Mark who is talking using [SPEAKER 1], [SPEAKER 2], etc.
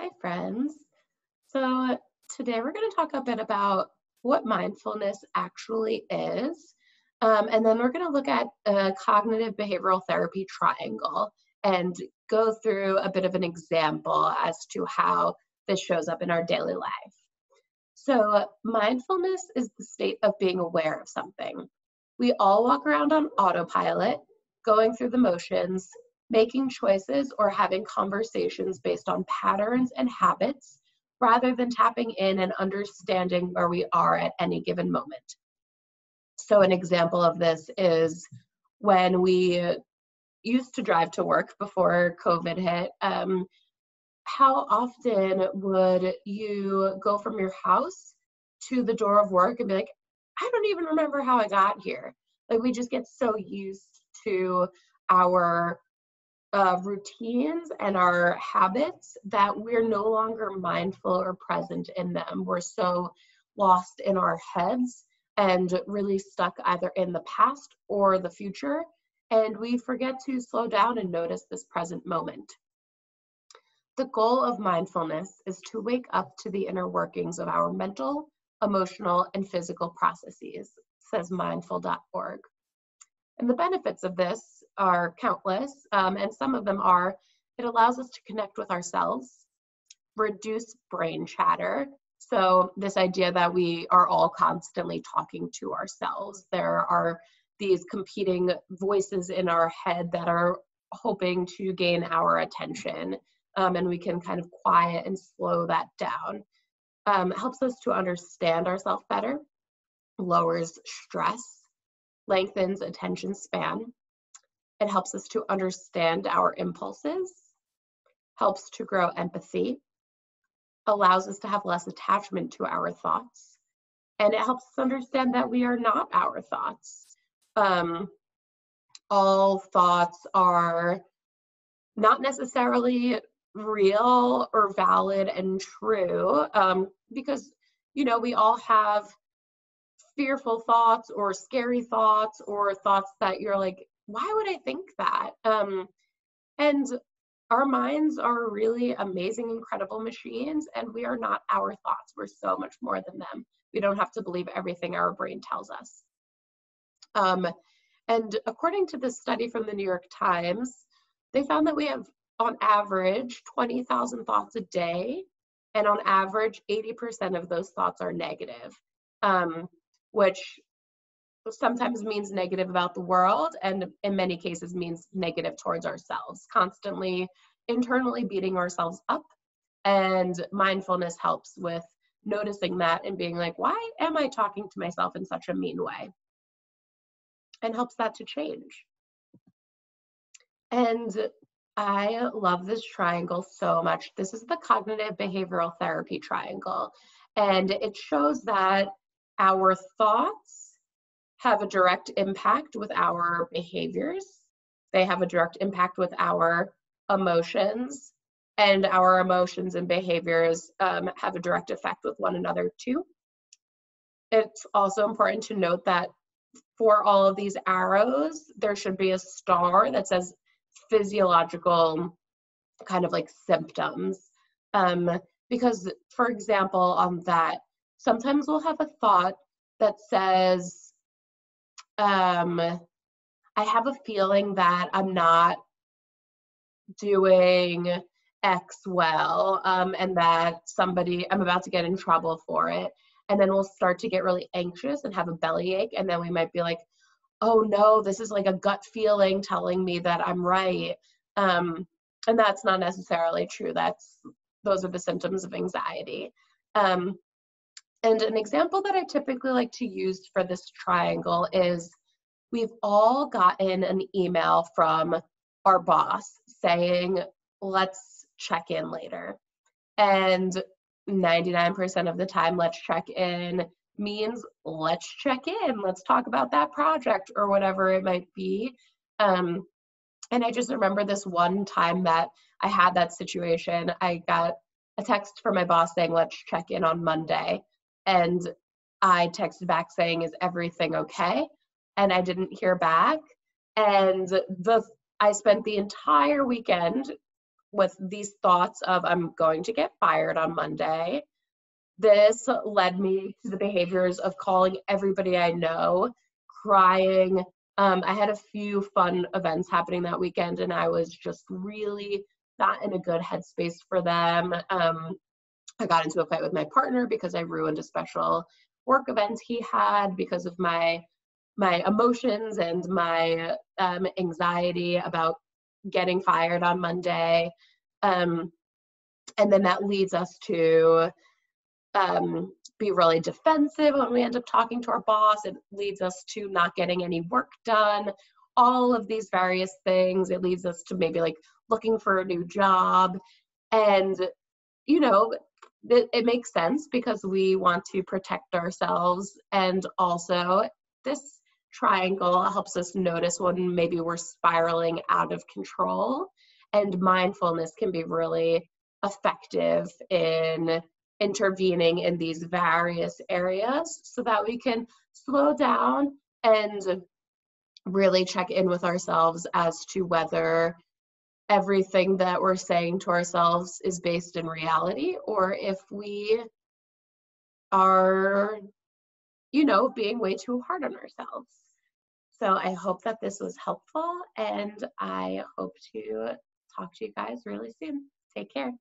[SPEAKER 1] Hi, friends. So, today we're going to talk a bit about what mindfulness actually is. Um, and then we're going to look at a cognitive behavioral therapy triangle and go through a bit of an example as to how this shows up in our daily life. So, mindfulness is the state of being aware of something. We all walk around on autopilot, going through the motions, making choices or having conversations based on patterns and habits rather than tapping in and understanding where we are at any given moment. So, an example of this is when we used to drive to work before COVID hit. Um, how often would you go from your house to the door of work and be like, I don't even remember how I got here? Like, we just get so used to our uh, routines and our habits that we're no longer mindful or present in them. We're so lost in our heads and really stuck either in the past or the future. And we forget to slow down and notice this present moment. The goal of mindfulness is to wake up to the inner workings of our mental, emotional, and physical processes, says mindful.org. And the benefits of this are countless, um, and some of them are it allows us to connect with ourselves, reduce brain chatter. So, this idea that we are all constantly talking to ourselves, there are these competing voices in our head that are hoping to gain our attention, um, and we can kind of quiet and slow that down. Um, helps us to understand ourselves better, lowers stress, lengthens attention span. It helps us to understand our impulses, helps to grow empathy, allows us to have less attachment to our thoughts, and it helps us understand that we are not our thoughts. Um, all thoughts are not necessarily real or valid and true um, because you know we all have fearful thoughts or scary thoughts or thoughts that you're like, why would I think that? Um, and our minds are really amazing, incredible machines, and we are not our thoughts. We're so much more than them. We don't have to believe everything our brain tells us. Um, and according to this study from the New York Times, they found that we have, on average, 20,000 thoughts a day, and on average, 80% of those thoughts are negative. Um, which sometimes means negative about the world and in many cases means negative towards ourselves constantly internally beating ourselves up. And mindfulness helps with noticing that and being like why am i talking to myself in such a mean way? And helps that to change. And i love this triangle so much. This is the cognitive behavioral therapy triangle. And it shows that our thoughts have a direct impact with our behaviors. They have a direct impact with our emotions, and our emotions and behaviors um, have a direct effect with one another too. It's also important to note that for all of these arrows, there should be a star that says physiological kind of like symptoms. Um, because, for example, on that sometimes we'll have a thought that says, um, I have a feeling that I'm not doing X well, um, and that somebody, I'm about to get in trouble for it. And then we'll start to get really anxious and have a bellyache. And then we might be like, oh no, this is like a gut feeling telling me that I'm right. Um, and that's not necessarily true. That's those are the symptoms of anxiety. Um, and an example that I typically like to use for this triangle is we've all gotten an email from our boss saying, let's check in later. And 99% of the time, let's check in means let's check in, let's talk about that project or whatever it might be. Um, and I just remember this one time that I had that situation. I got a text from my boss saying, let's check in on Monday. And I texted back saying, Is everything okay? And I didn't hear back. And the I spent the entire weekend with these thoughts of I'm going to get fired on Monday. This led me to the behaviors of calling everybody I know, crying. Um, I had a few fun events happening that weekend, and I was just really not in a good headspace for them. Um, I got into a fight with my partner because I ruined a special work event he had because of my my emotions and my um, anxiety about getting fired on Monday. Um, and then that leads us to um, be really defensive when we end up talking to our boss. It leads us to not getting any work done. All of these various things. It leads us to maybe like looking for a new job. And, you know, it, it makes sense because we want to protect ourselves. And also, this triangle helps us notice when maybe we're spiraling out of control. And mindfulness can be really effective in intervening in these various areas so that we can slow down and really check in with ourselves as to whether everything that we're saying to ourselves is based in reality or if we are, you know, being way too hard on ourselves. So I hope that this was helpful and I hope to talk to you guys really soon. Take care.